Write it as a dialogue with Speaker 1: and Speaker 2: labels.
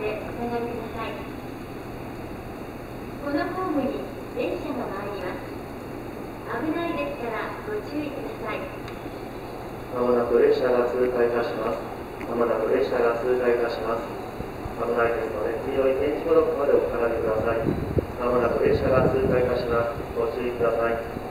Speaker 1: でお下がりくださいこのホームに電車が参ります危ないですからご注意ください
Speaker 2: まもなく列車が通過いたします。まもなく列車が通過いたします。危ないですので、黄色い点字ブロックまでお下がりください。まもなく列車が通過いたします。ご注意ください。